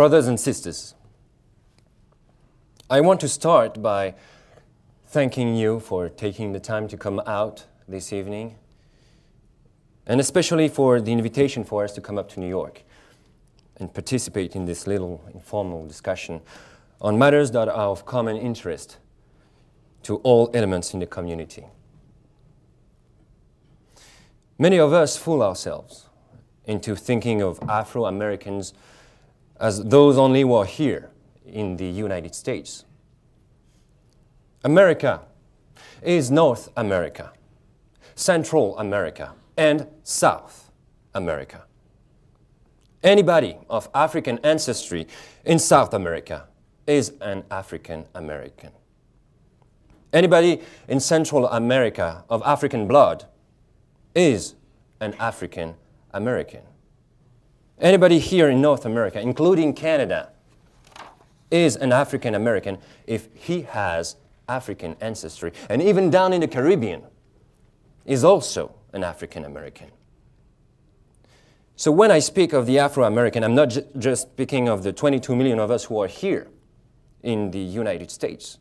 Brothers and sisters, I want to start by thanking you for taking the time to come out this evening, and especially for the invitation for us to come up to New York and participate in this little informal discussion on matters that are of common interest to all elements in the community. Many of us fool ourselves into thinking of Afro Americans as those only who are here in the United States. America is North America, Central America, and South America. Anybody of African ancestry in South America is an African American. Anybody in Central America of African blood is an African American. Anybody here in North America, including Canada, is an African American if he has African ancestry. And even down in the Caribbean, is also an African American. So when I speak of the Afro American, I'm not ju just speaking of the 22 million of us who are here in the United States.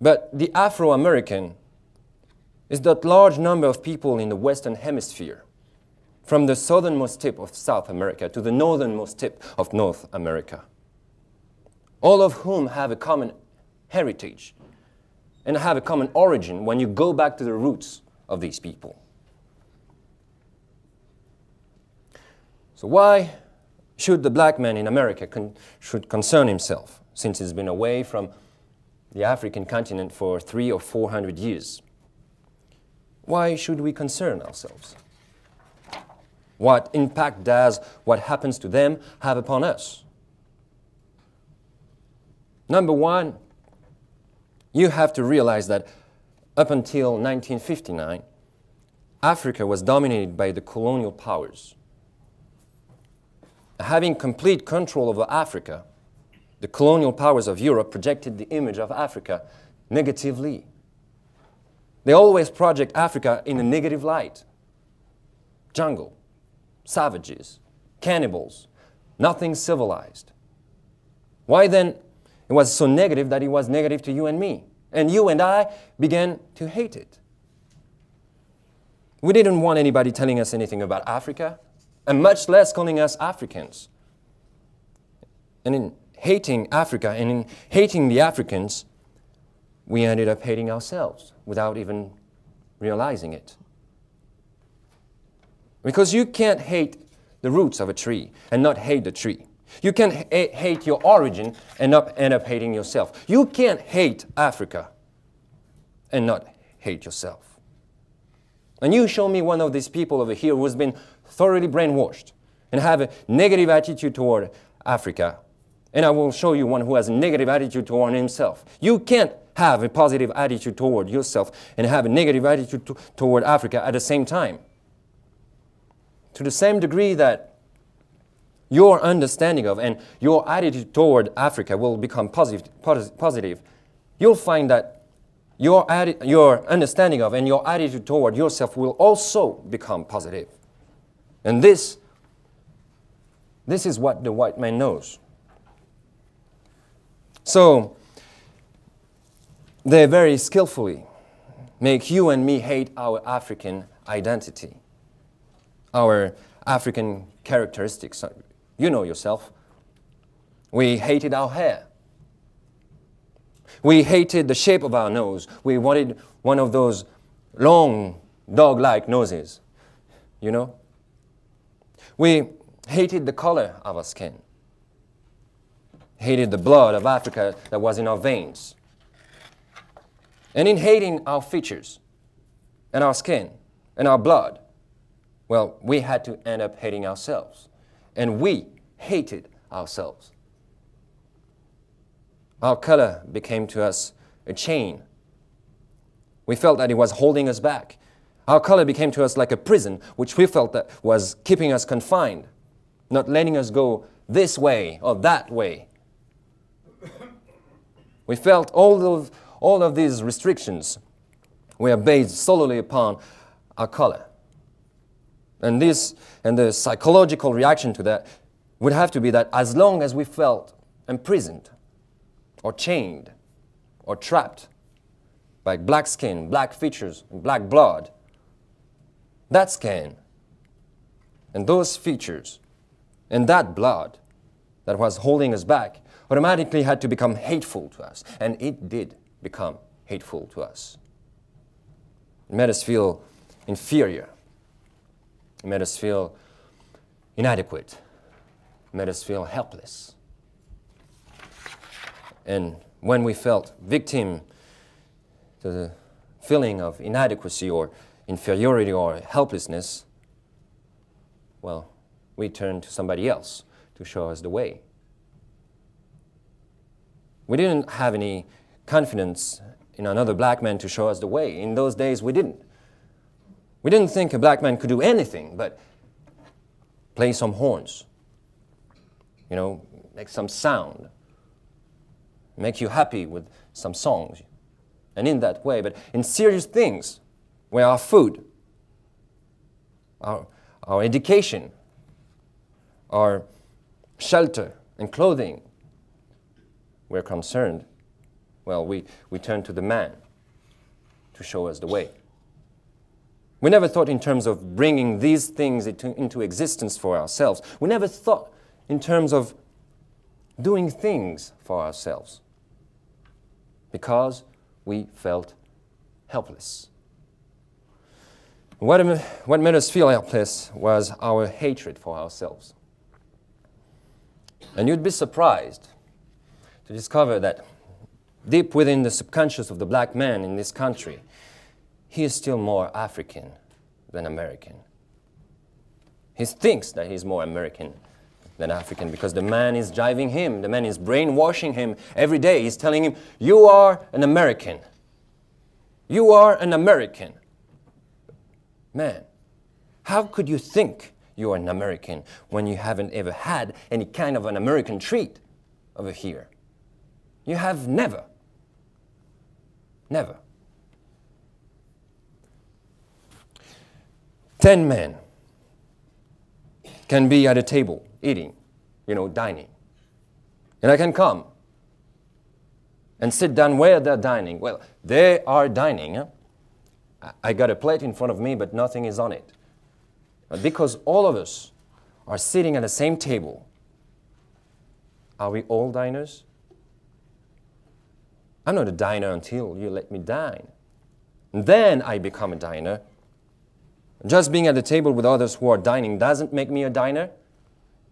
But the Afro American is that large number of people in the Western Hemisphere, from the southernmost tip of South America to the northernmost tip of North America, all of whom have a common heritage and have a common origin when you go back to the roots of these people. So why should the black man in America con should concern himself since he's been away from the African continent for three or four hundred years? Why should we concern ourselves? What impact does what happens to them have upon us? Number one, you have to realize that up until 1959, Africa was dominated by the colonial powers having complete control over Africa, the colonial powers of Europe projected the image of Africa negatively. They always project Africa in a negative light. Jungle, savages, cannibals, nothing civilized. Why then it was so negative that it was negative to you and me? And you and I began to hate it. We didn't want anybody telling us anything about Africa and much less calling us Africans. And in hating Africa and in hating the Africans, we ended up hating ourselves without even realizing it. Because you can't hate the roots of a tree and not hate the tree. You can ha eh, hate your origin and not end up hating yourself. You can't hate Africa and not hate yourself. And you show me one of these people over here who's been thoroughly brainwashed and have a negative attitude toward Africa. And I will show you one who has a negative attitude toward himself. You can't have a positive attitude toward yourself and have a negative attitude to, toward Africa at the same time. To the same degree that your understanding of and your attitude toward Africa will become positive, positive you'll find that your, your understanding of and your attitude toward yourself will also become positive. And this, this is what the white man knows. So, they very skillfully make you and me hate our African identity, our African characteristics. You know yourself. We hated our hair. We hated the shape of our nose. We wanted one of those long, dog like noses, you know? We hated the color of our skin, hated the blood of Africa that was in our veins. And in hating our features and our skin and our blood, well, we had to end up hating ourselves. And we hated ourselves. Our color became to us a chain. We felt that it was holding us back. Our color became to us like a prison, which we felt that was keeping us confined, not letting us go this way or that way. We felt all of, all of these restrictions were based solely upon our color. And this and the psychological reaction to that would have to be that as long as we felt imprisoned or chained or trapped by black skin, black features, black blood, that skin and those features and that blood that was holding us back automatically had to become hateful to us. And it did become hateful to us. It made us feel inferior. It made us feel inadequate. It made us feel helpless. And when we felt victim to the feeling of inadequacy or inferiority or helplessness, well, we turned to somebody else to show us the way. We didn't have any confidence in another black man to show us the way. In those days, we didn't. We didn't think a black man could do anything but play some horns, you know, make some sound, make you happy with some songs. And in that way, but in serious things, where our food, our, our education, our shelter and clothing were concerned, well, we, we turn to the man to show us the way. We never thought in terms of bringing these things into, into existence for ourselves. We never thought in terms of doing things for ourselves because we felt helpless. What, what made us feel helpless was our hatred for ourselves. And you'd be surprised to discover that deep within the subconscious of the black man in this country, he is still more African than American. He thinks that he's more American than African because the man is driving him, the man is brainwashing him every day. He's telling him, You are an American. You are an American. Man, how could you think you're an American when you haven't ever had any kind of an American treat over here? You have never. Never. Ten men can be at a table eating, you know, dining. And I can come and sit down where they're dining. Well, they are dining. I got a plate in front of me, but nothing is on it. But because all of us are sitting at the same table, are we all diners? I'm not a diner until you let me dine. And then I become a diner. Just being at the table with others who are dining doesn't make me a diner.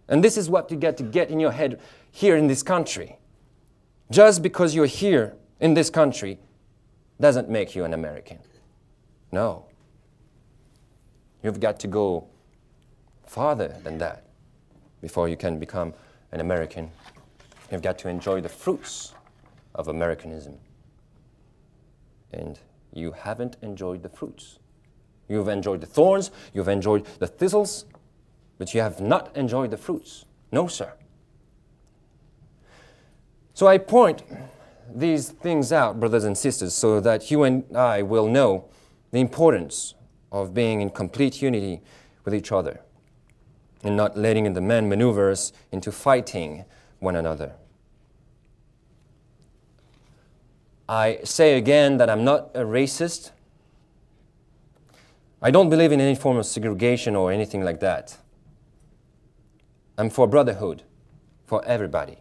And this is what you get to get in your head here in this country. Just because you're here in this country doesn't make you an American. No. You've got to go farther than that before you can become an American. You've got to enjoy the fruits of Americanism. And you haven't enjoyed the fruits. You've enjoyed the thorns, you've enjoyed the thistles, but you have not enjoyed the fruits. No, sir. So I point these things out, brothers and sisters, so that you and I will know the importance of being in complete unity with each other and not letting the men maneuver us into fighting one another. I say again that I'm not a racist. I don't believe in any form of segregation or anything like that. I'm for brotherhood for everybody.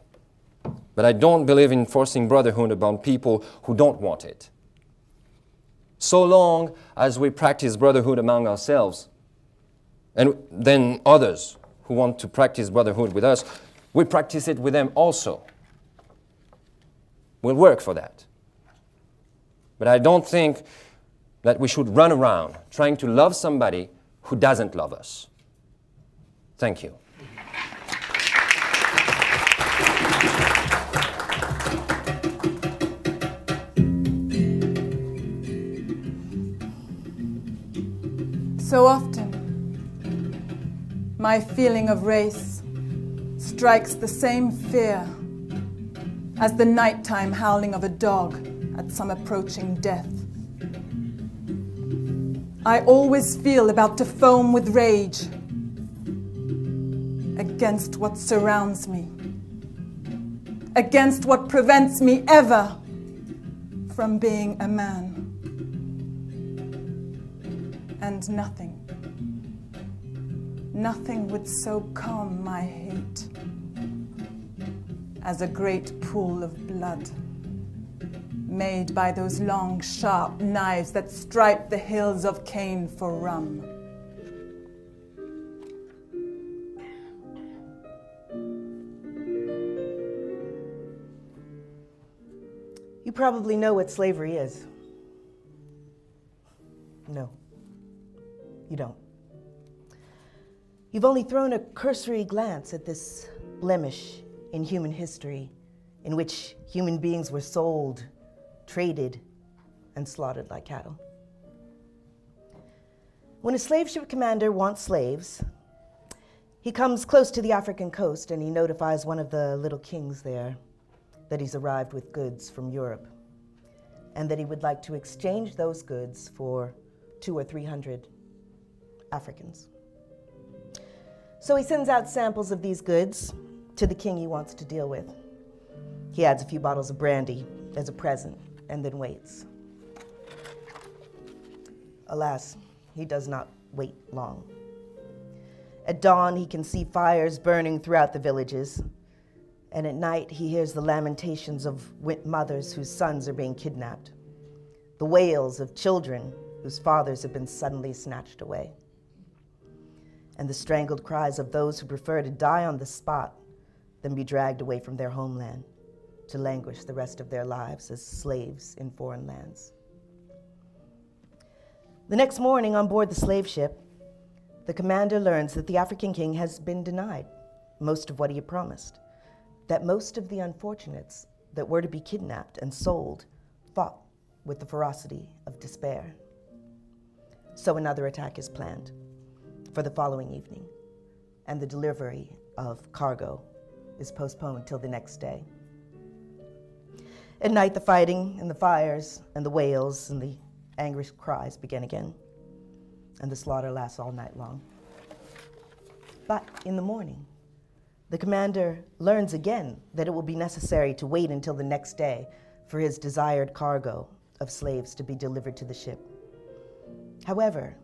But I don't believe in forcing brotherhood upon people who don't want it. So long as we practice brotherhood among ourselves, and then others who want to practice brotherhood with us, we practice it with them also. We'll work for that. But I don't think that we should run around trying to love somebody who doesn't love us. Thank you. So often, my feeling of race strikes the same fear as the nighttime howling of a dog at some approaching death. I always feel about to foam with rage. Against what surrounds me, against what prevents me ever from being a man. And nothing, nothing would so calm my hate as a great pool of blood made by those long, sharp knives that stripe the hills of cane for rum. You probably know what slavery is. No, you don't. You've only thrown a cursory glance at this blemish in human history in which human beings were sold, traded, and slaughtered like cattle. When a slave ship commander wants slaves, he comes close to the African coast and he notifies one of the little kings there that he's arrived with goods from Europe and that he would like to exchange those goods for two or three hundred Africans. So he sends out samples of these goods to the king he wants to deal with. He adds a few bottles of brandy as a present and then waits. Alas, he does not wait long. At dawn, he can see fires burning throughout the villages, and at night, he hears the lamentations of mothers whose sons are being kidnapped, the wails of children whose fathers have been suddenly snatched away, and the strangled cries of those who prefer to die on the spot than be dragged away from their homeland to languish the rest of their lives as slaves in foreign lands. The next morning, on board the slave ship, the commander learns that the African king has been denied most of what he had promised, that most of the unfortunates that were to be kidnapped and sold fought with the ferocity of despair. So another attack is planned for the following evening, and the delivery of cargo is postponed till the next day. At night, the fighting and the fires and the wails and the angry cries begin again, and the slaughter lasts all night long. But in the morning, the commander learns again that it will be necessary to wait until the next day for his desired cargo of slaves to be delivered to the ship. However,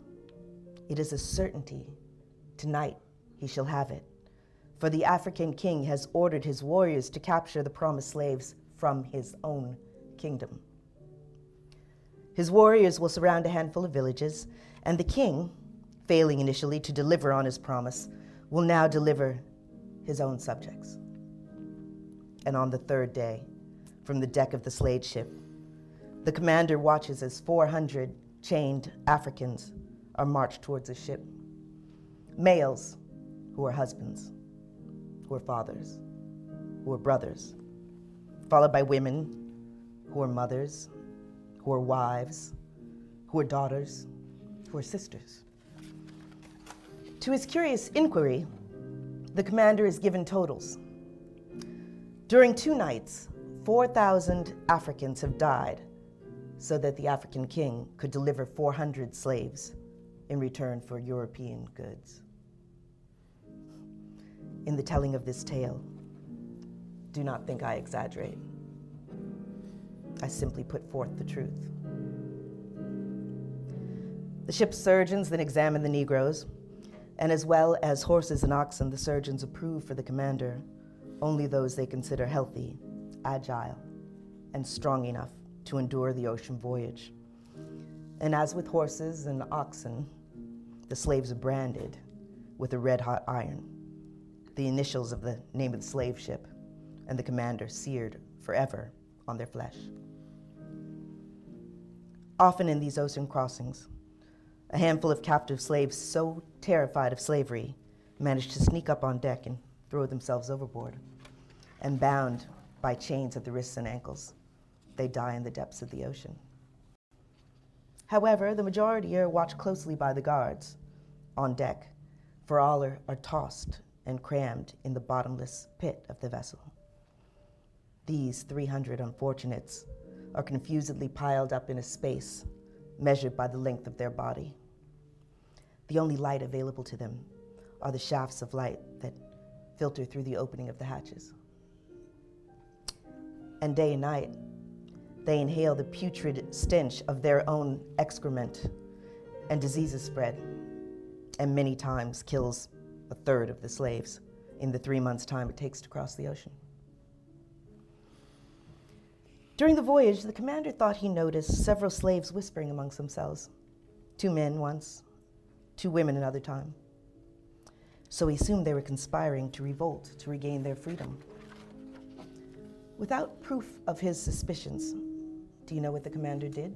it is a certainty tonight he shall have it, for the African king has ordered his warriors to capture the promised slaves from his own kingdom. His warriors will surround a handful of villages, and the king, failing initially to deliver on his promise, will now deliver his own subjects. And on the third day, from the deck of the slave ship, the commander watches as 400 chained Africans are marched towards the ship. Males who are husbands, who are fathers, who are brothers, followed by women who are mothers, who are wives, who are daughters, who are sisters. To his curious inquiry, the commander is given totals. During two nights, 4,000 Africans have died so that the African king could deliver 400 slaves in return for European goods. In the telling of this tale, do not think I exaggerate. I simply put forth the truth. The ship's surgeons then examine the Negroes, and as well as horses and oxen, the surgeons approve for the commander only those they consider healthy, agile, and strong enough to endure the ocean voyage. And as with horses and oxen, the slaves are branded with a red hot iron, the initials of the name of the slave ship, and the commander seared forever on their flesh. Often in these ocean crossings, a handful of captive slaves, so terrified of slavery, manage to sneak up on deck and throw themselves overboard. And bound by chains at the wrists and ankles, they die in the depths of the ocean. However, the majority are watched closely by the guards on deck, for all are, are tossed and crammed in the bottomless pit of the vessel. These 300 unfortunates are confusedly piled up in a space measured by the length of their body. The only light available to them are the shafts of light that filter through the opening of the hatches. And day and night, they inhale the putrid stench of their own excrement, and diseases spread, and many times kills a third of the slaves in the three months' time it takes to cross the ocean. During the voyage, the commander thought he noticed several slaves whispering amongst themselves. Two men once, two women another time. So he assumed they were conspiring to revolt to regain their freedom. Without proof of his suspicions, do you know what the commander did?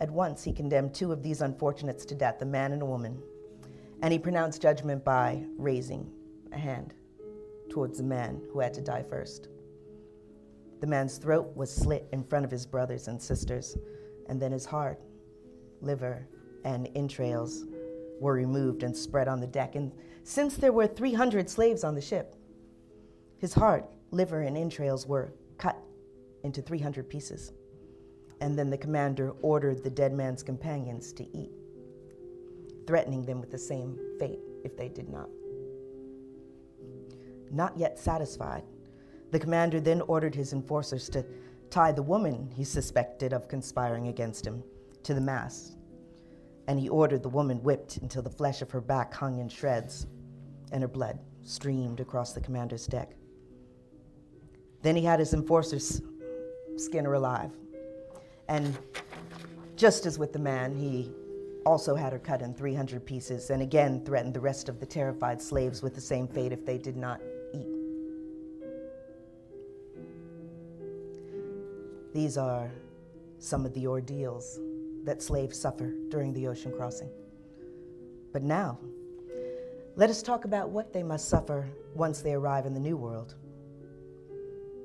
At once, he condemned two of these unfortunates to death, a man and a woman, and he pronounced judgment by raising a hand towards the man who had to die first. The man's throat was slit in front of his brothers and sisters, and then his heart, liver, and entrails were removed and spread on the deck. And since there were 300 slaves on the ship, his heart, liver, and entrails were cut into 300 pieces. And then the commander ordered the dead man's companions to eat, threatening them with the same fate if they did not. Not yet satisfied, the commander then ordered his enforcers to tie the woman he suspected of conspiring against him to the mast, and he ordered the woman whipped until the flesh of her back hung in shreds and her blood streamed across the commander's deck. Then he had his enforcers skin her alive. And just as with the man, he also had her cut in 300 pieces and again threatened the rest of the terrified slaves with the same fate if they did not These are some of the ordeals that slaves suffer during the ocean crossing. But now, let us talk about what they must suffer once they arrive in the New World.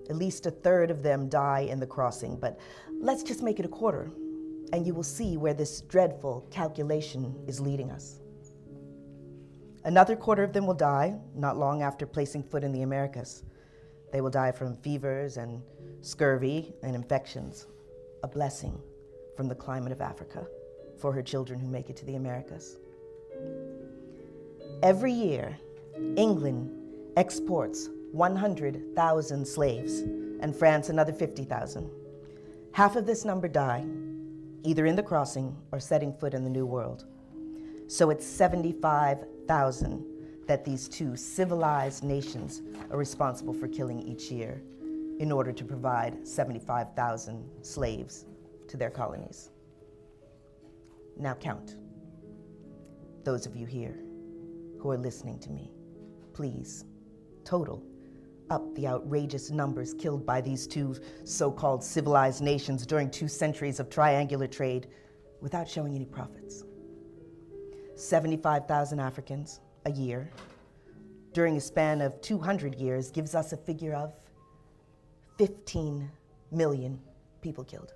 At least a third of them die in the crossing, but let's just make it a quarter, and you will see where this dreadful calculation is leading us. Another quarter of them will die not long after placing foot in the Americas. They will die from fevers and scurvy and infections, a blessing from the climate of Africa for her children who make it to the Americas. Every year, England exports 100,000 slaves, and France another 50,000. Half of this number die, either in the crossing or setting foot in the New World. So it's 75,000 that these two civilized nations are responsible for killing each year in order to provide 75,000 slaves to their colonies. Now count. Those of you here who are listening to me, please, total up the outrageous numbers killed by these two so called civilized nations during two centuries of triangular trade without showing any profits. 75,000 Africans a year during a span of 200 years gives us a figure of 15 million people killed.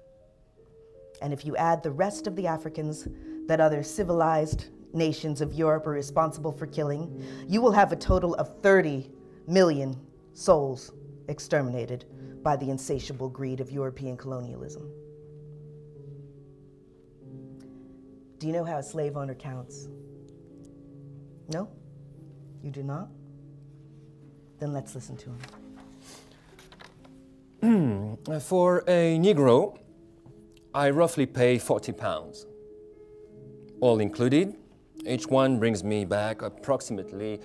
And if you add the rest of the Africans that other civilized nations of Europe are responsible for killing, you will have a total of 30 million souls exterminated by the insatiable greed of European colonialism. Do you know how a slave owner counts? No? You do not? Then let's listen to him. Hmm. For a Negro, I roughly pay 40 pounds. All included, each one brings me back approximately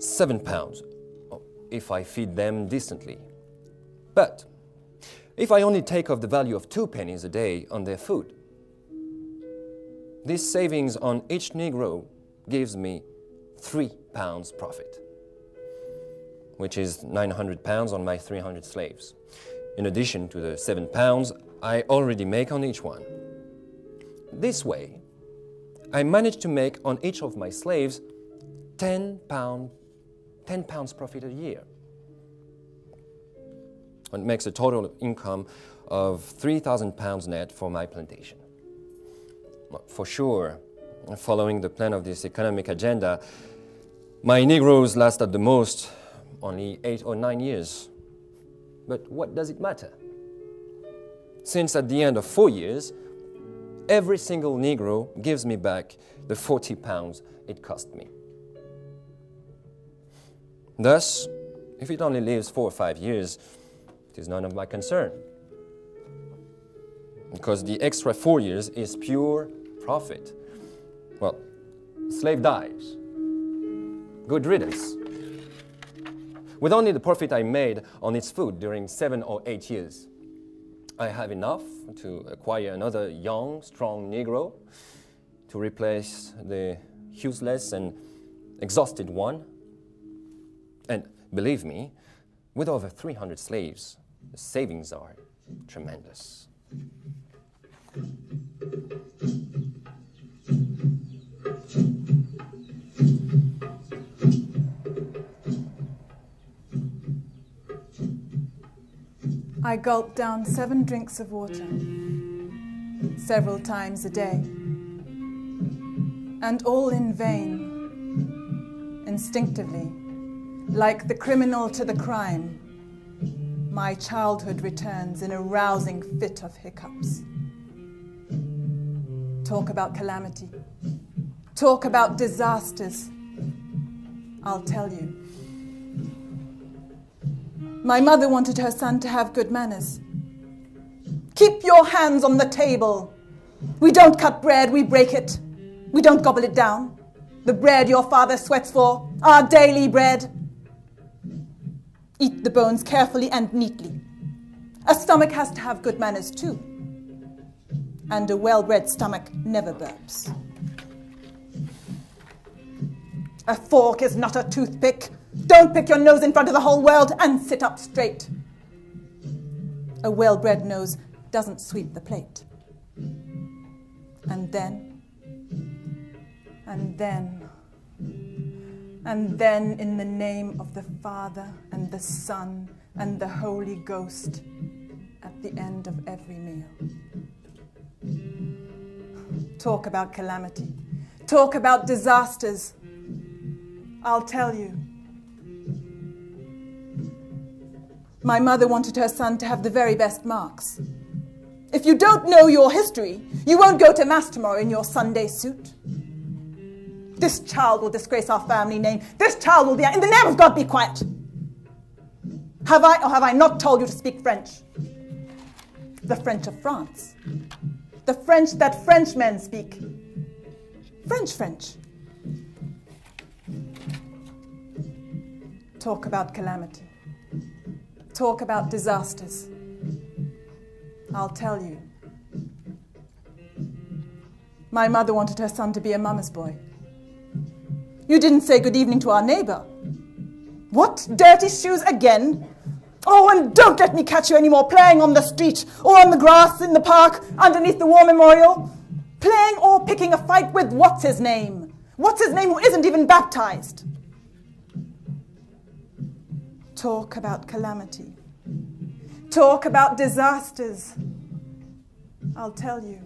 7 pounds oh, if I feed them decently. But if I only take off the value of two pennies a day on their food, this savings on each Negro gives me three pounds profit, which is 900 pounds on my 300 slaves, in addition to the seven pounds I already make on each one. This way, I manage to make on each of my slaves 10 pound 10 pounds profit a year. It makes a total income of 3,000 pounds net for my plantation. For sure, following the plan of this economic agenda, my Negroes last at the most only eight or nine years. But what does it matter? Since at the end of four years, every single Negro gives me back the 40 pounds it cost me. Thus, if it only lives four or five years, it is none of my concern. Because the extra four years is pure profit. Well, slave dies. Good riddance. With only the profit I made on its food during seven or eight years, I have enough to acquire another young, strong Negro to replace the useless and exhausted one. And believe me, with over 300 slaves, the savings are tremendous. I gulp down seven drinks of water several times a day, and all in vain, instinctively, like the criminal to the crime. My childhood returns in a rousing fit of hiccups. Talk about calamity. Talk about disasters. I'll tell you. My mother wanted her son to have good manners. Keep your hands on the table. We don't cut bread, we break it. We don't gobble it down. The bread your father sweats for, our daily bread. Eat the bones carefully and neatly. A stomach has to have good manners too. And a well bred stomach never burps. A fork is not a toothpick. Don't pick your nose in front of the whole world and sit up straight. A well bred nose doesn't sweep the plate. And then, and then, and then, in the name of the Father and the Son and the Holy Ghost, at the end of every meal. Talk about calamity. Talk about disasters. I'll tell you. My mother wanted her son to have the very best marks. If you don't know your history, you won't go to Mass tomorrow in your Sunday suit. This child will disgrace our family name. This child will be. In the name of God, be quiet. Have I or have I not told you to speak French? The French of France. The French that Frenchmen speak. French, French. Talk about calamity. Talk about disasters. I'll tell you. My mother wanted her son to be a mama's boy. You didn't say good evening to our neighbor. What? Dirty shoes again? Oh, and don't let me catch you anymore playing on the street or on the grass in the park underneath the war memorial. Playing or picking a fight with what's his name? What's his name who isn't even baptized? Talk about calamity. Talk about disasters. I'll tell you.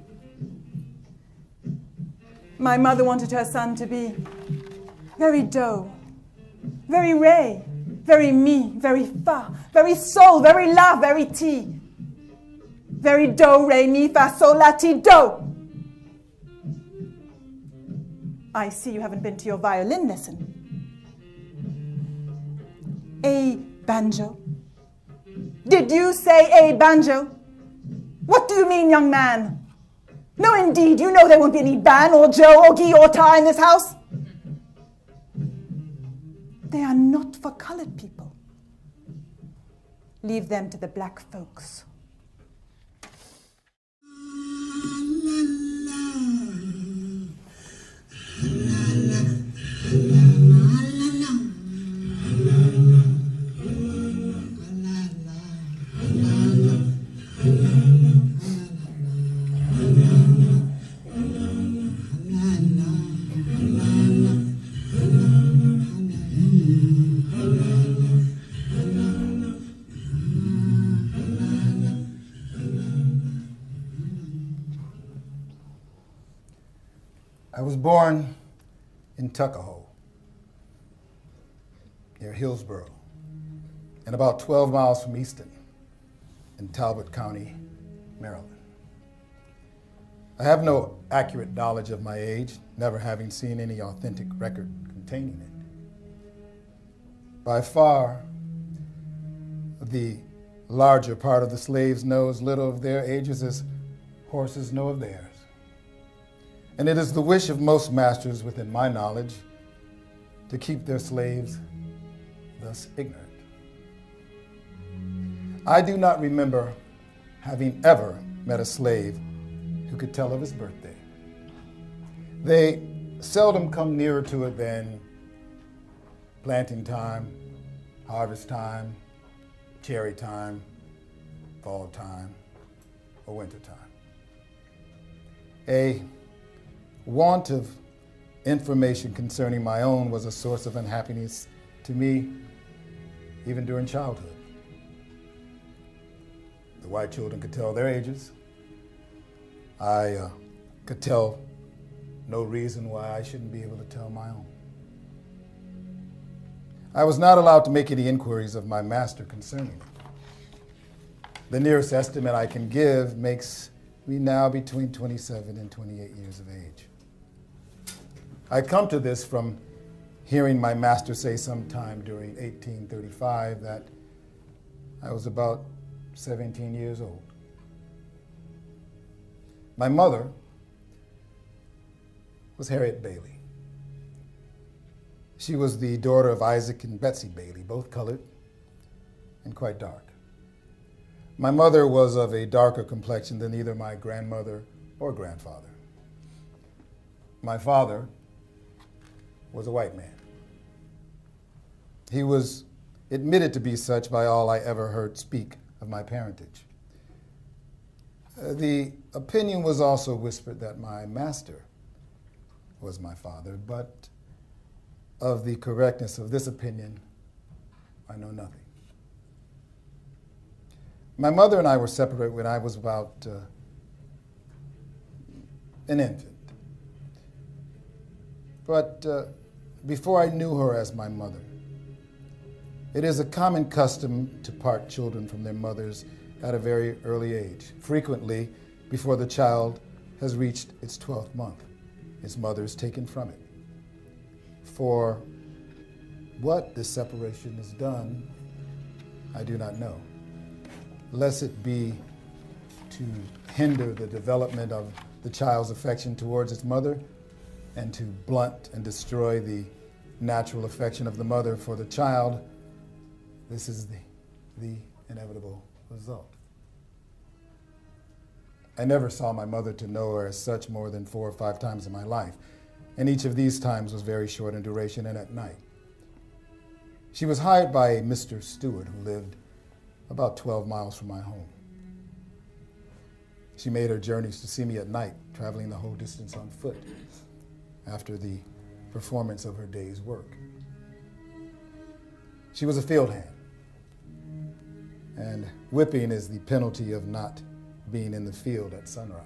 My mother wanted her son to be very dough, very ray, very me, very fa, very sol, very la, very ti. Very do, re, mi, fa, sol, la, ti, do. I see you haven't been to your violin lesson. Banjo. Did you say a banjo? What do you mean, young man? No, indeed, you know there won't be any ban or joe or gee or tie in this house. They are not for colored people. Leave them to the black folks. Born in Tuckahoe, near Hillsborough, and about 12 miles from Easton, in Talbot County, Maryland. I have no accurate knowledge of my age, never having seen any authentic record containing it. By far, the larger part of the slaves know as little of their ages as horses know of theirs. And it is the wish of most masters within my knowledge to keep their slaves thus ignorant. I do not remember having ever met a slave who could tell of his birthday. They seldom come nearer to it than planting time, harvest time, cherry time, fall time, or winter time. A want of information concerning my own was a source of unhappiness to me even during childhood. The white children could tell their ages. I uh, could tell no reason why I shouldn't be able to tell my own. I was not allowed to make any inquiries of my master concerning it. The nearest estimate I can give makes me now between 27 and 28 years of age. I come to this from hearing my master say sometime during 1835 that I was about 17 years old. My mother was Harriet Bailey. She was the daughter of Isaac and Betsy Bailey, both colored and quite dark. My mother was of a darker complexion than either my grandmother or grandfather. My father was a white man. He was admitted to be such by all I ever heard speak of my parentage. Uh, the opinion was also whispered that my master was my father, but of the correctness of this opinion, I know nothing. My mother and I were separated when I was about uh, an infant. But uh, before I knew her as my mother, it is a common custom to part children from their mothers at a very early age, frequently before the child has reached its 12th month. Its mother is taken from it. For what this separation is done, I do not know. Lest it be to hinder the development of the child's affection towards its mother and to blunt and destroy the natural affection of the mother for the child, this is the, the inevitable result. I never saw my mother to know her as such more than four or five times in my life, and each of these times was very short in duration and at night. She was hired by a Mr. Stewart who lived about 12 miles from my home. She made her journeys to see me at night, traveling the whole distance on foot after the performance of her day's work. She was a field hand, and whipping is the penalty of not being in the field at sunrise.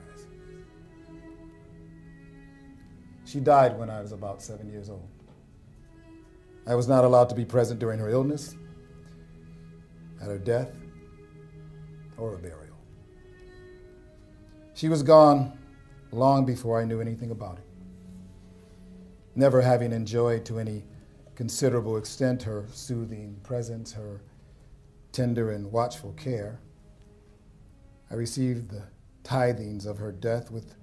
She died when I was about seven years old. I was not allowed to be present during her illness, at her death, or her burial. She was gone long before I knew anything about it. Never having enjoyed to any considerable extent her soothing presence, her tender and watchful care, I received the tithings of her death with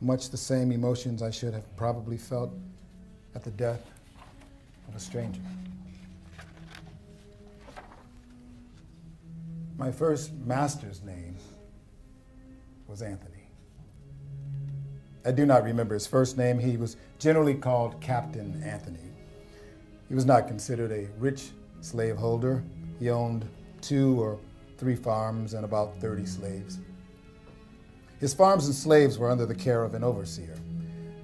much the same emotions I should have probably felt at the death of a stranger. My first master's name was Anthony. I do not remember his first name. He was generally called Captain Anthony. He was not considered a rich slaveholder. He owned two or three farms, and about 30 slaves. His farms and slaves were under the care of an overseer.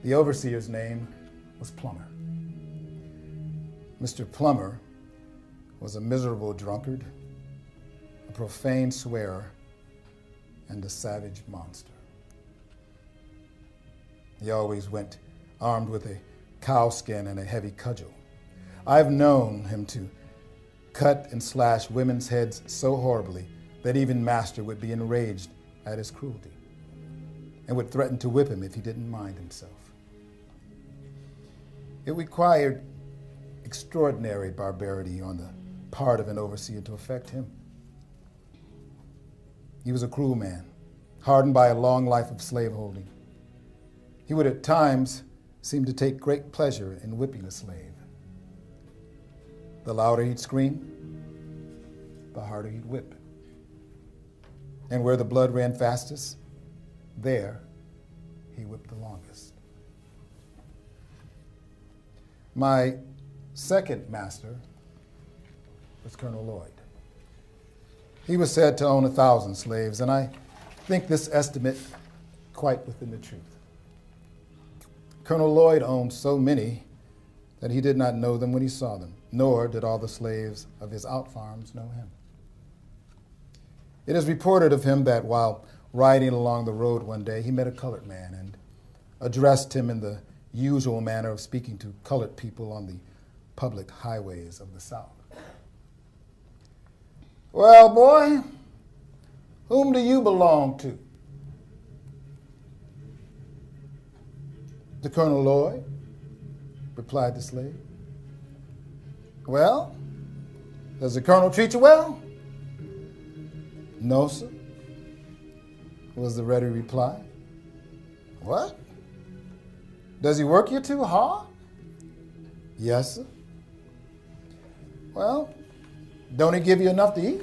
The overseer's name was Plummer. Mr. Plummer was a miserable drunkard, a profane swearer, and a savage monster. He always went armed with a cowskin and a heavy cudgel. I've known him to cut and slash women's heads so horribly that even Master would be enraged at his cruelty and would threaten to whip him if he didn't mind himself. It required extraordinary barbarity on the part of an overseer to affect him. He was a cruel man, hardened by a long life of slaveholding. He would at times seem to take great pleasure in whipping a slave. The louder he'd scream, the harder he'd whip. And where the blood ran fastest, there he whipped the longest. My second master was Colonel Lloyd. He was said to own a thousand slaves, and I think this estimate quite within the truth. Colonel Lloyd owned so many that he did not know them when he saw them, nor did all the slaves of his out farms know him. It is reported of him that while riding along the road one day, he met a colored man and addressed him in the usual manner of speaking to colored people on the public highways of the South. Well, boy, whom do you belong to? To Colonel Lloyd, replied the slave. Well, does the colonel treat you well? No, sir, was the ready reply. What? Does he work you too hard? Yes, sir. Well, don't he give you enough to eat?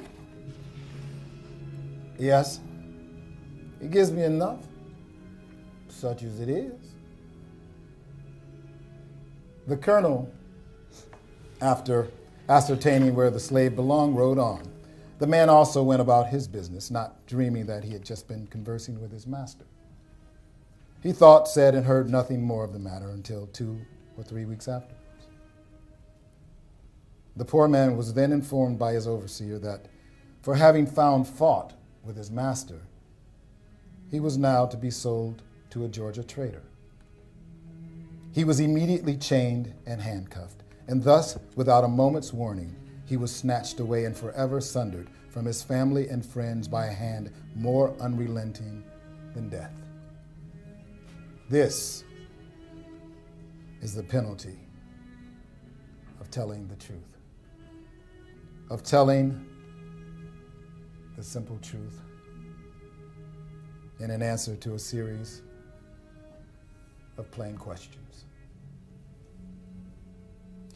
Yes. He gives me enough, such as it is. The colonel, after ascertaining where the slave belonged, rode on. The man also went about his business, not dreaming that he had just been conversing with his master. He thought, said, and heard nothing more of the matter until two or three weeks afterwards. The poor man was then informed by his overseer that for having found fault with his master, he was now to be sold to a Georgia trader. He was immediately chained and handcuffed, and thus, without a moment's warning, he was snatched away and forever sundered from his family and friends by a hand more unrelenting than death. This is the penalty of telling the truth, of telling the simple truth in an answer to a series of plain questions.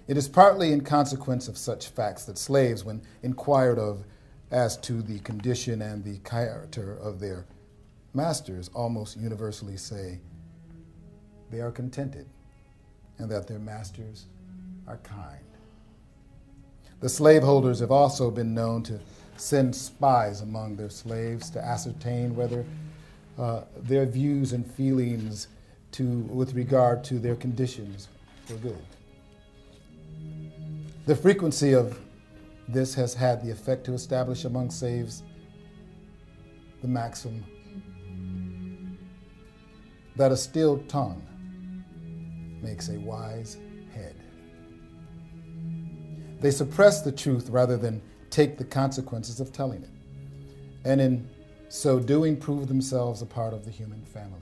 It is partly in consequence of such facts that slaves, when inquired of as to the condition and the character of their masters, almost universally say they are contented and that their masters are kind. The slaveholders have also been known to send spies among their slaves to ascertain whether uh, their views and feelings to, with regard to their conditions were good. The frequency of this has had the effect to establish among slaves the maxim that a still tongue makes a wise head. They suppress the truth rather than take the consequences of telling it, and in so doing, prove themselves a part of the human family.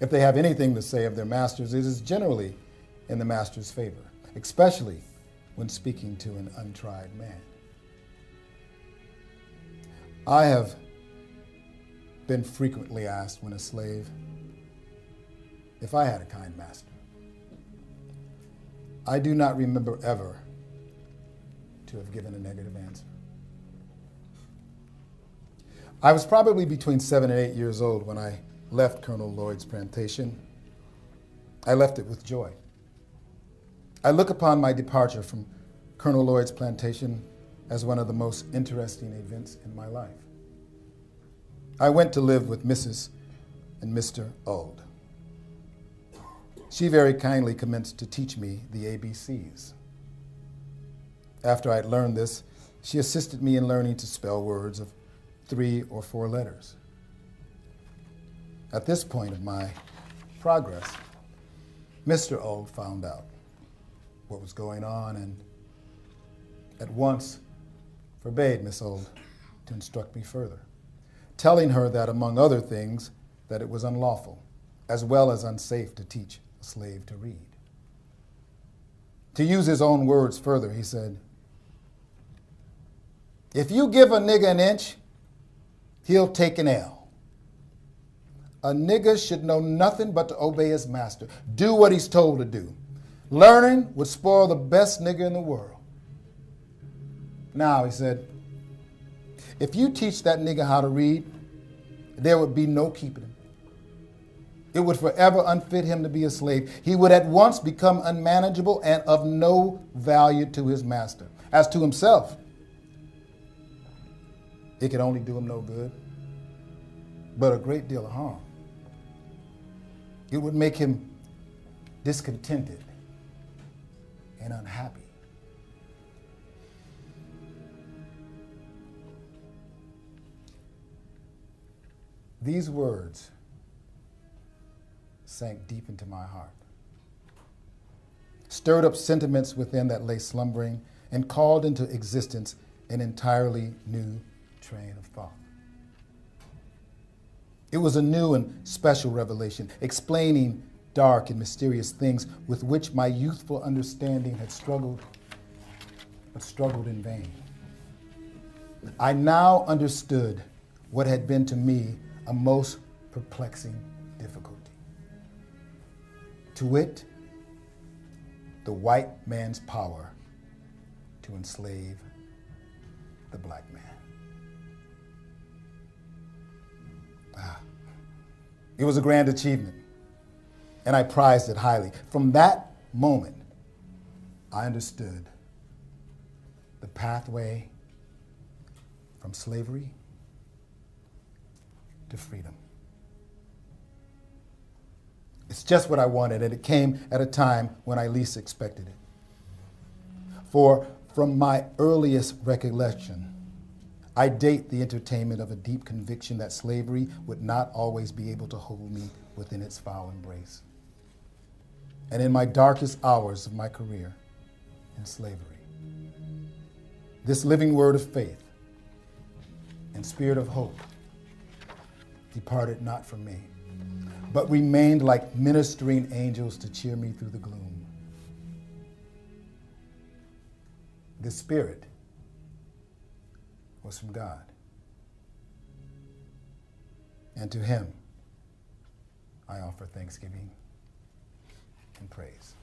If they have anything to say of their masters, it is generally in the master's favor, especially when speaking to an untried man. I have been frequently asked when a slave if I had a kind master. I do not remember ever to have given a negative answer. I was probably between seven and eight years old when I left Colonel Lloyd's plantation. I left it with joy. I look upon my departure from Colonel Lloyd's plantation as one of the most interesting events in my life. I went to live with Mrs. and Mr. Auld. She very kindly commenced to teach me the ABCs. After I had learned this, she assisted me in learning to spell words of three or four letters. At this point of my progress, Mr. Auld found out what was going on and at once forbade Miss Auld to instruct me further, telling her that, among other things, that it was unlawful as well as unsafe to teach a slave to read. To use his own words further, he said, If you give a nigger an inch, he'll take an L. A nigger should know nothing but to obey his master, do what he's told to do. Learning would spoil the best nigger in the world. Now, he said, if you teach that nigger how to read, there would be no keeping him. It would forever unfit him to be a slave. He would at once become unmanageable and of no value to his master. As to himself, it could only do him no good, but a great deal of harm. It would make him discontented and unhappy. These words sank deep into my heart, stirred up sentiments within that lay slumbering, and called into existence an entirely new train of thought. It was a new and special revelation, explaining dark and mysterious things with which my youthful understanding had struggled, but struggled in vain. I now understood what had been to me a most perplexing difficulty. To wit, the white man's power to enslave the black man. Ah, it was a grand achievement, and I prized it highly. From that moment, I understood the pathway from slavery to freedom. It's just what I wanted, and it came at a time when I least expected it. For from my earliest recollection, I date the entertainment of a deep conviction that slavery would not always be able to hold me within its foul embrace. And in my darkest hours of my career in slavery, this living word of faith and spirit of hope departed not from me, but remained like ministering angels to cheer me through the gloom. The Spirit was from God. And to Him I offer thanksgiving and praise.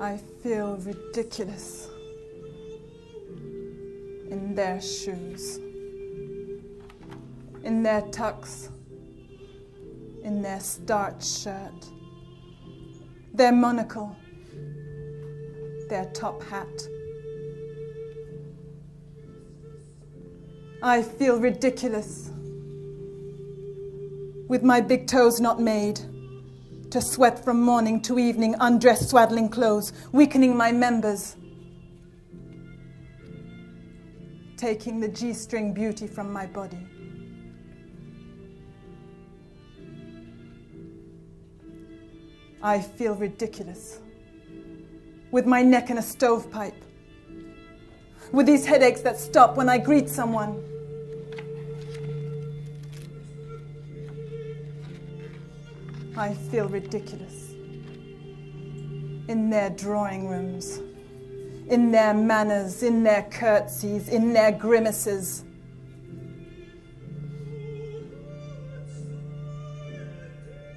I feel ridiculous in their shoes, in their tucks, in their starched shirt, their monocle, their top hat. I feel ridiculous with my big toes not made to sweat from morning to evening, undressed swaddling clothes, weakening my members, taking the G string beauty from my body. I feel ridiculous with my neck in a stovepipe, with these headaches that stop when I greet someone. I feel ridiculous. In their drawing rooms, in their manners, in their curtsies, in their grimaces.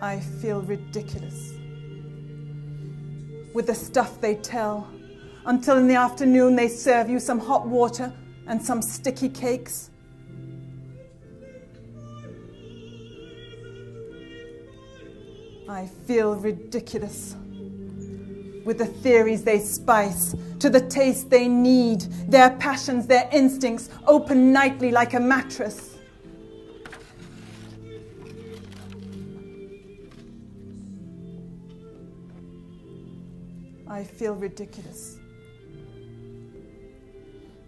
I feel ridiculous. With the stuff they tell, until in the afternoon they serve you some hot water and some sticky cakes. I feel ridiculous. With the theories they spice, to the taste they need, their passions, their instincts, open nightly like a mattress. I feel ridiculous.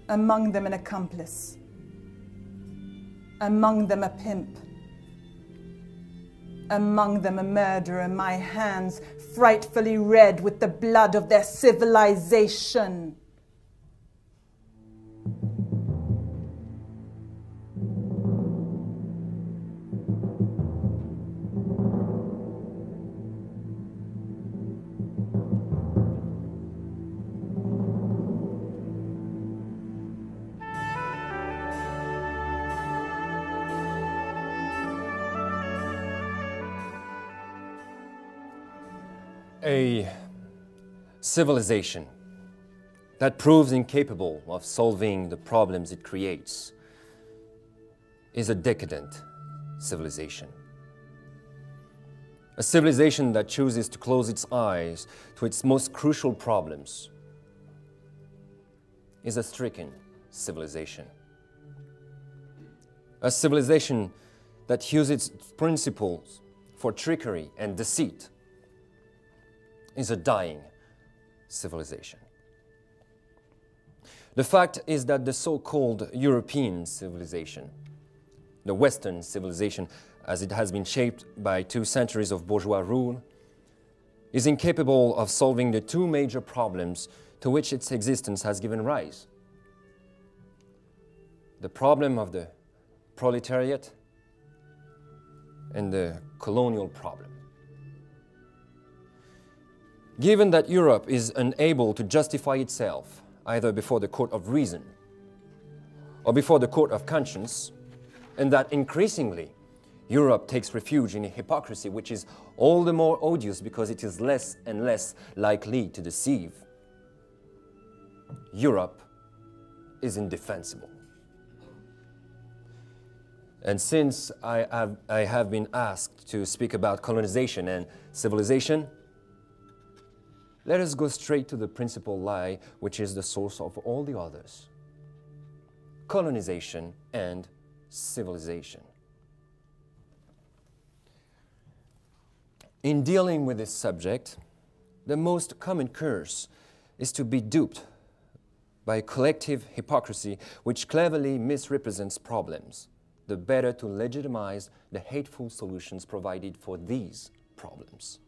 Among them, an accomplice. Among them, a pimp Among them a murderer, my hands frightfully red with the blood of their civilization. Civilization that proves incapable of solving the problems it creates is a decadent civilization. A civilization that chooses to close its eyes to its most crucial problems is a stricken civilization. A civilization that uses its principles for trickery and deceit is a dying civilization. The fact is that the so called European civilization, the Western civilization as it has been shaped by two centuries of bourgeois rule, is incapable of solving the two major problems to which its existence has given rise the problem of the proletariat and the colonial problem. Given that Europe is unable to justify itself either before the court of reason or before the court of conscience, and that increasingly Europe takes refuge in a hypocrisy which is all the more odious because it is less and less likely to deceive, Europe is indefensible. And since I have, I have been asked to speak about colonization and civilization, let us go straight to the principal lie, which is the source of all the others colonization and civilization. In dealing with this subject, the most common curse is to be duped by collective hypocrisy which cleverly misrepresents problems, the better to legitimize the hateful solutions provided for these problems.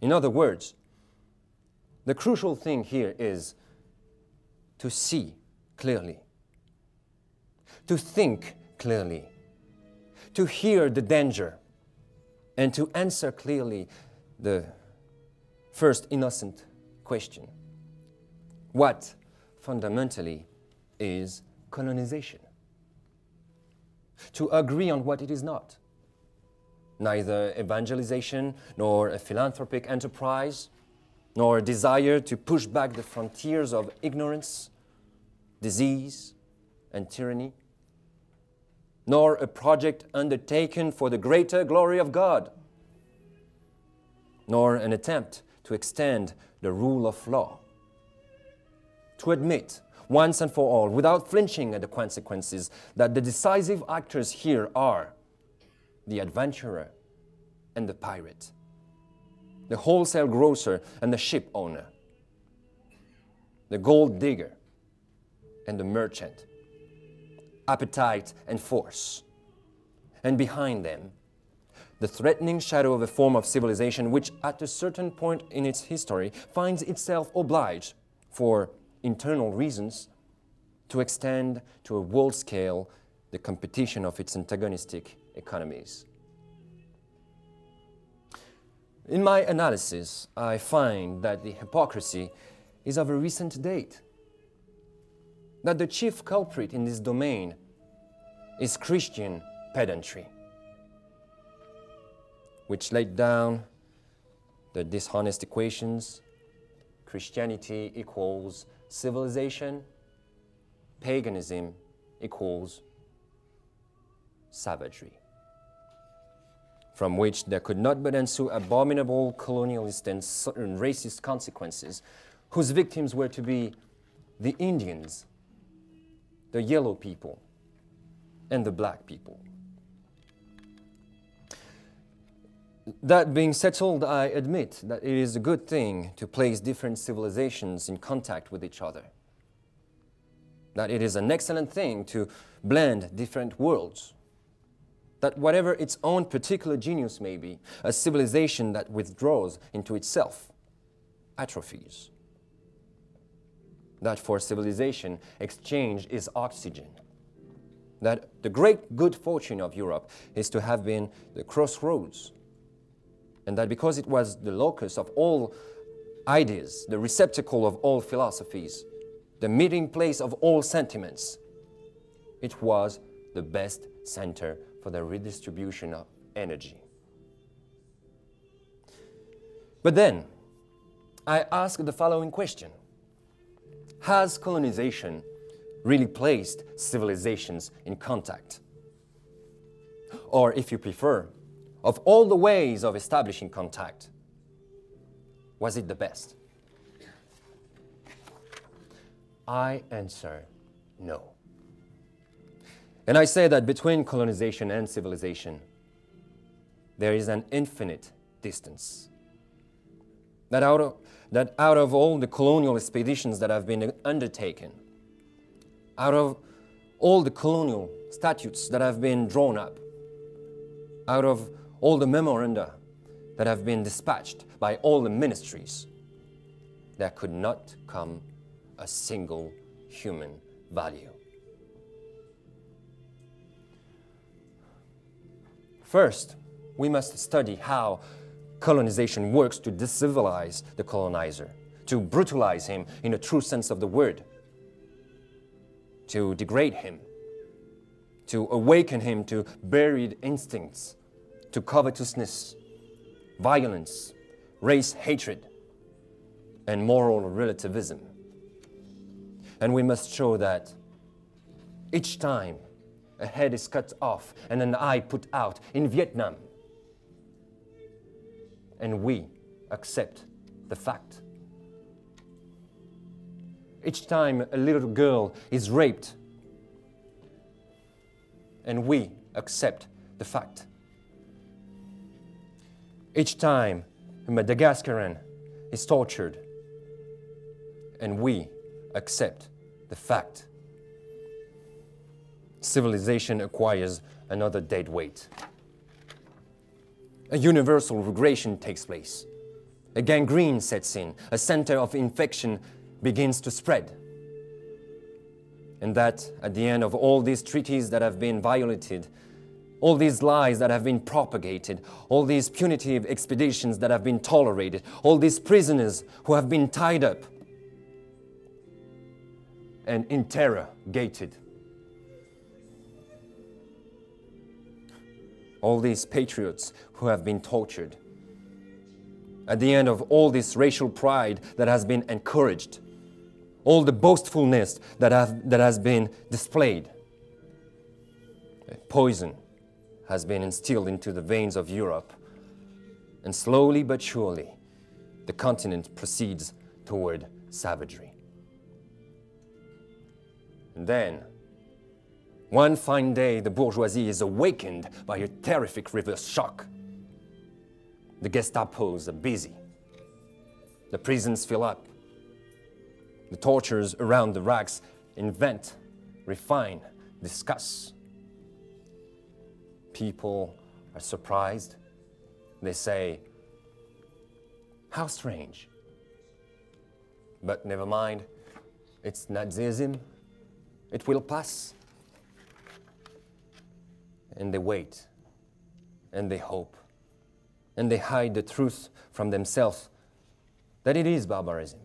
In other words, the crucial thing here is to see clearly, to think clearly, to hear the danger, and to answer clearly the first innocent question What fundamentally is colonization? To agree on what it is not neither evangelization nor a philanthropic enterprise, nor a desire to push back the frontiers of ignorance, disease, and tyranny, nor a project undertaken for the greater glory of God, nor an attempt to extend the rule of law. To admit once and for all, without flinching at the consequences, that the decisive actors here are the adventurer and the pirate, the wholesale grocer and the ship owner, the gold digger and the merchant, appetite and force. And behind them, the threatening shadow of a form of civilization which, at a certain point in its history, finds itself obliged, for internal reasons, to extend to a world scale the competition of its antagonistic economies. In my analysis, I find that the hypocrisy is of a recent date, that the chief culprit in this domain is Christian pedantry, which laid down the dishonest equations Christianity equals civilization, paganism equals savagery, from which there could not but ensue abominable colonialist and racist consequences, whose victims were to be the Indians, the yellow people, and the black people. That being settled, I admit that it is a good thing to place different civilizations in contact with each other. That it is an excellent thing to blend different worlds that whatever its own particular genius may be, a civilization that withdraws into itself atrophies. That for civilization, exchange is oxygen. That the great good fortune of Europe is to have been the crossroads. And that because it was the locus of all ideas, the receptacle of all philosophies, the meeting place of all sentiments, it was the best center for the redistribution of energy. But then, I ask the following question Has colonization really placed civilizations in contact? Or, if you prefer, of all the ways of establishing contact, was it the best? I answer no. And I say that between colonization and civilization, there is an infinite distance. That out of, that out of all the colonial expeditions that have been undertaken, out of all the colonial statutes that have been drawn up, out of all the memoranda that have been dispatched by all the ministries, there could not come a single human value. First, we must study how colonization works to decivilize the colonizer, to brutalize him in a true sense of the word, to degrade him, to awaken him to buried instincts, to covetousness, violence, race hatred, and moral relativism. And we must show that each time a head is cut off and an eye put out in Vietnam. And we accept the fact. Each time a little girl is raped, and we accept the fact. Each time a Madagascaran is tortured, and we accept the fact civilization acquires another dead weight. A universal regression takes place. A gangrene sets in. A center of infection begins to spread. And that, at the end of all these treaties that have been violated, all these lies that have been propagated, all these punitive expeditions that have been tolerated, all these prisoners who have been tied up and interrogated all these patriots who have been tortured. At the end of all this racial pride that has been encouraged, all the boastfulness that, have, that has been displayed, poison has been instilled into the veins of Europe, and slowly but surely, the continent proceeds toward savagery. And then, one fine day, the bourgeoisie is awakened by a terrific reverse shock. The Gestapos are busy. The prisons fill up. The tortures around the racks invent, refine, discuss. People are surprised. They say, How strange. But never mind, it's Nazism. It will pass and they wait and they hope and they hide the truth from themselves that it is barbarism.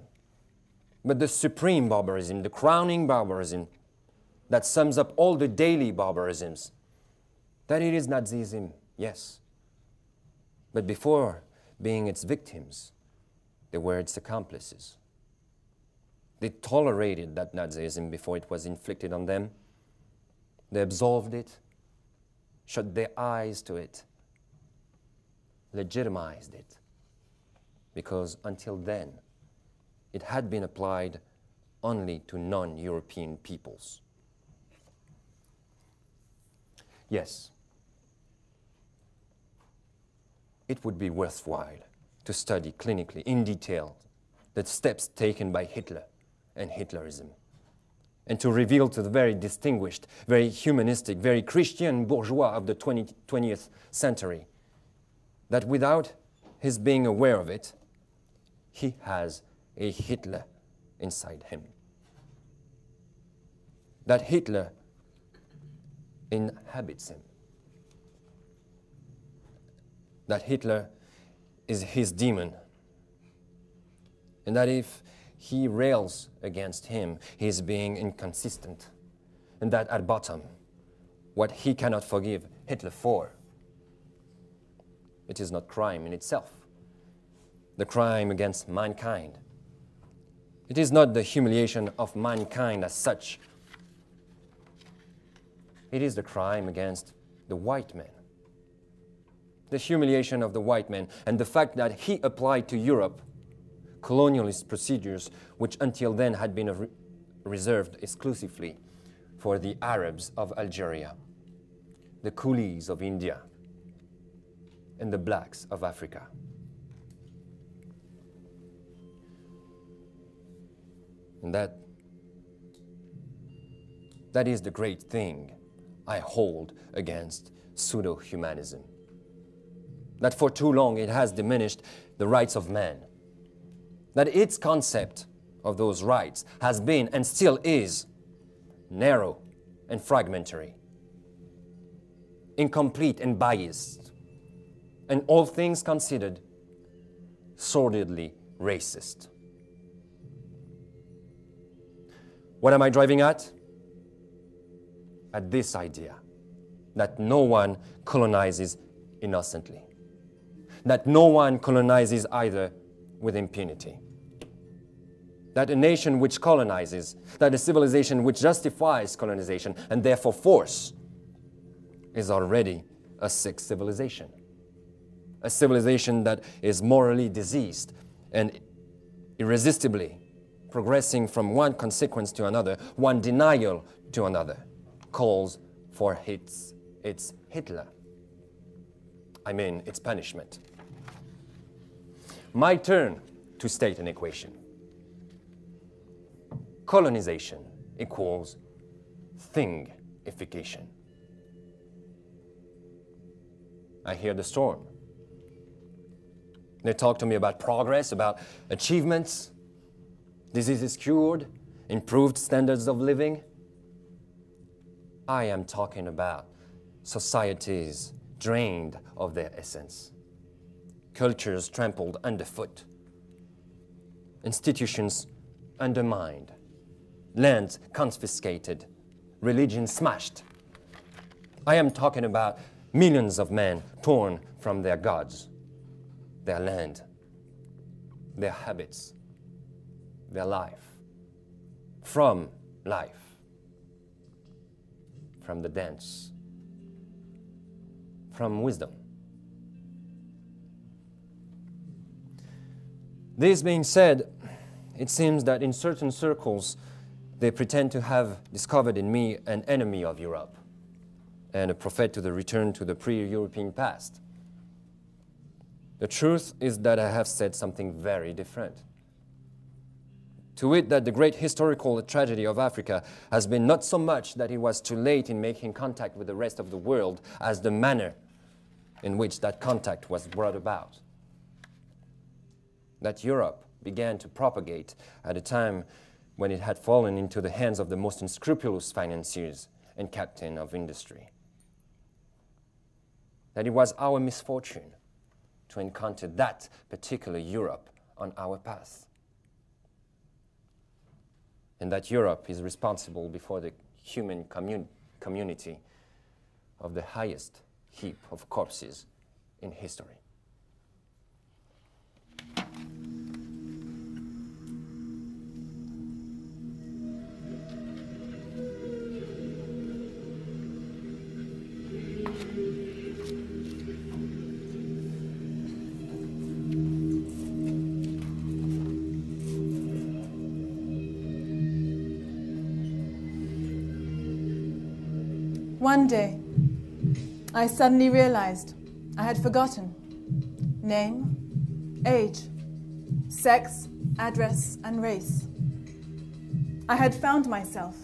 But the supreme barbarism, the crowning barbarism that sums up all the daily barbarisms, that it is Nazism, yes. But before being its victims, they were its accomplices. They tolerated that Nazism before it was inflicted on them. They absolved it shut their eyes to it, legitimized it, because until then, it had been applied only to non European peoples. Yes, it would be worthwhile to study clinically in detail the steps taken by Hitler and Hitlerism and to reveal to the very distinguished, very humanistic, very Christian bourgeois of the 20, 20th century that without his being aware of it, he has a Hitler inside him. That Hitler inhabits him. That Hitler is his demon. And that if he rails against him, he is being inconsistent. And that at bottom, what he cannot forgive Hitler for, it is not crime in itself. The crime against mankind. It is not the humiliation of mankind as such. It is the crime against the white man. The humiliation of the white man and the fact that he applied to Europe colonialist procedures which until then had been re reserved exclusively for the Arabs of Algeria, the coolies of India, and the blacks of Africa. And that, that is the great thing I hold against pseudo-humanism. That for too long it has diminished the rights of man that its concept of those rights has been and still is narrow and fragmentary, incomplete and biased, and all things considered, sordidly racist. What am I driving at? At this idea that no one colonizes innocently, that no one colonizes either with impunity. That a nation which colonizes, that a civilization which justifies colonization and therefore force, is already a sick civilization. A civilization that is morally diseased and irresistibly progressing from one consequence to another, one denial to another, calls for its, its Hitler. I mean, its punishment. My turn to state an equation. Colonization equals thingification. I hear the storm. They talk to me about progress, about achievements, diseases cured, improved standards of living. I am talking about societies drained of their essence cultures trampled underfoot, institutions undermined, lands confiscated, religion smashed. I am talking about millions of men torn from their gods, their land, their habits, their life, from life, from the dance, from wisdom. This being said, it seems that in certain circles, they pretend to have discovered in me an enemy of Europe and a prophet to the return to the pre-European past. The truth is that I have said something very different. To wit, that the great historical tragedy of Africa has been not so much that it was too late in making contact with the rest of the world as the manner in which that contact was brought about that Europe began to propagate at a time when it had fallen into the hands of the most unscrupulous financiers and captain of industry. That it was our misfortune to encounter that particular Europe on our path. And that Europe is responsible before the human commun community of the highest heap of corpses in history. One day, I suddenly realized I had forgotten name, age, sex, address, and race. I had found myself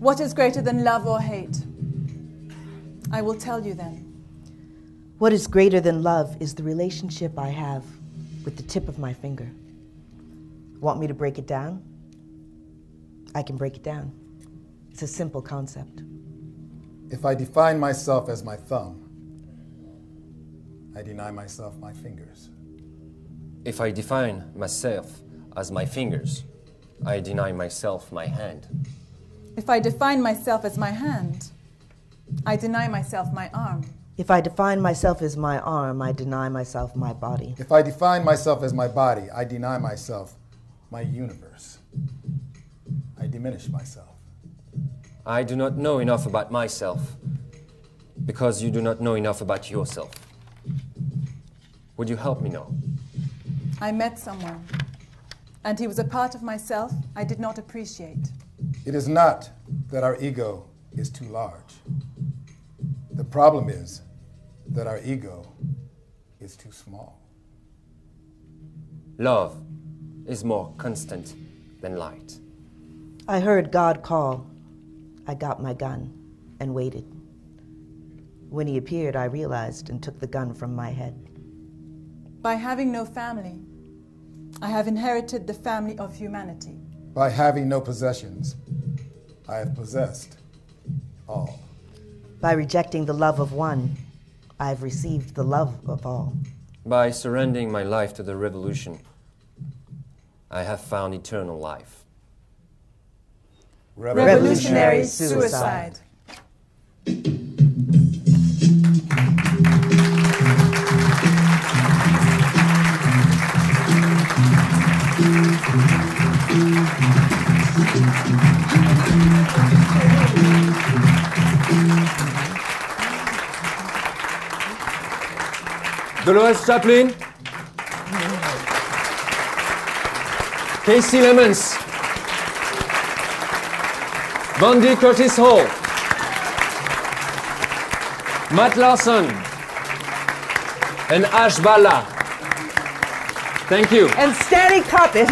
What is greater than love or hate? I will tell you then. What is greater than love is the relationship I have with the tip of my finger. Want me to break it down? I can break it down. It's a simple concept. If I define myself as my thumb, I deny myself my fingers. If I define myself as my fingers, I deny myself my hand. If I define myself as my hand, I deny myself my arm. If I define myself as my arm, I deny myself my body. If I define myself as my body, I deny myself my universe. I diminish myself. I do not know enough about myself because you do not know enough about yourself. Would you help me know? I met someone, and he was a part of myself I did not appreciate. It is not that our ego is too large. The problem is that our ego is too small. Love is more constant than light. I heard God call. I got my gun and waited. When he appeared, I realized and took the gun from my head. By having no family, I have inherited the family of humanity. By having no possessions, I have possessed all. By rejecting the love of one, I have received the love of all. By surrendering my life to the revolution, I have found eternal life. Revolutionary suicide. Dolores Chaplin. Kasi Lemmons. Vondie Curtis Hall. Matt Larson. And Ash Bhalla. Thank you. And Stany Coppet.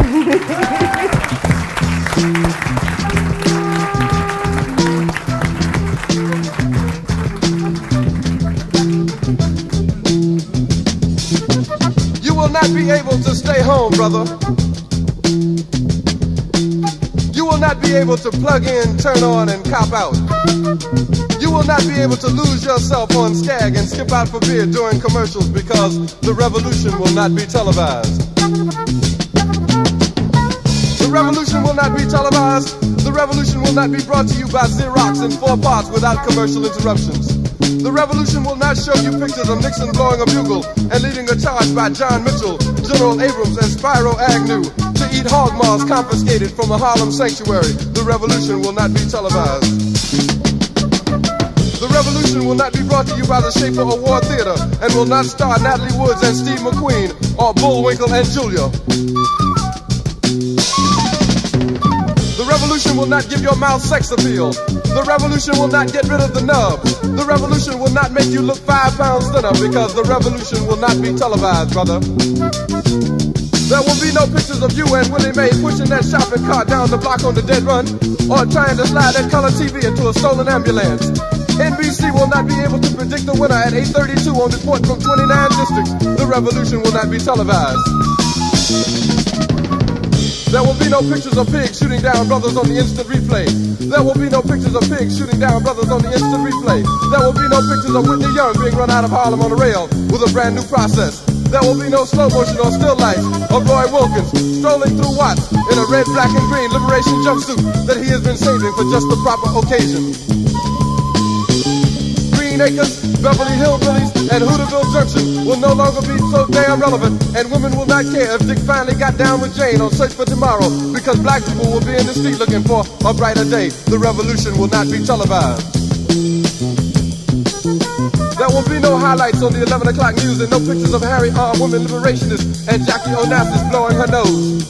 You will not be able to stay home, brother. Will not be able to plug in, turn on, and cop out. You will not be able to lose yourself on Skag and skip out for beer during commercials because the revolution will not be televised. The revolution will not be televised. The revolution will not be brought to you by Xerox in four parts without commercial interruptions. The revolution will not show you pictures of Nixon blowing a bugle and leading a charge by John Mitchell, General Abrams, and Spiro Agnew eat hog maws confiscated from a Harlem sanctuary. The revolution will not be televised. The revolution will not be brought to you by the Schaefer Award Theater and will not star Natalie Woods and Steve McQueen or Bullwinkle and Julia. The revolution will not give your mouth sex appeal. The revolution will not get rid of the nub. The revolution will not make you look five pounds thinner because the revolution will not be televised, brother. There will be no pictures of you and Willie Mae pushing that shopping cart down the block on the dead run or trying to slide that color TV into a stolen ambulance. NBC will not be able to predict the winner at 8.32 on report from 29 districts. The revolution will not be televised. There will be no pictures of pigs shooting down brothers on the instant replay. There will be no pictures of pigs shooting down brothers on the instant replay. There will be no pictures of Whitney Young being run out of Harlem on a rail with a brand new process. There will be no slow motion or still life of Roy Wilkins strolling through Watts in a red, black, and green liberation jumpsuit that he has been saving for just the proper occasion. Green Acres, Beverly Hillbillies, and Hooterville Junction will no longer be so damn relevant, and women will not care if Dick finally got down with Jane on Search for Tomorrow, because black people will be in the street looking for a brighter day. The revolution will not be televised. There will be no highlights on the 11 o'clock news and no pictures of Harry Arm, women liberationists and Jackie Onassis blowing her nose.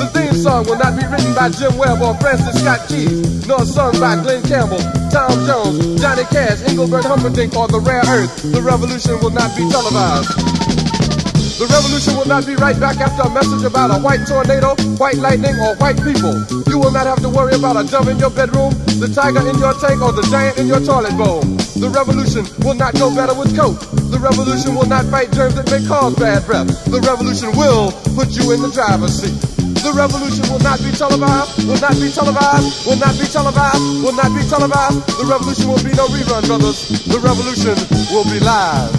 The theme song will not be written by Jim Webb or Francis Scott Keys, nor sung by Glenn Campbell, Tom Jones, Johnny Cash, Engelbert Humperdinck, or The Rare Earth. The revolution will not be televised. The revolution will not be right back after a message about a white tornado, white lightning, or white people. You will not have to worry about a dove in your bedroom, the tiger in your tank, or the giant in your toilet bowl. The revolution will not go better with coke. The revolution will not fight germs that may cause bad breath. The revolution will put you in the driver's seat. The revolution will not be televised, will not be televised, will not be televised, will not be televised. The revolution will be no rerun, brothers. The revolution will be live.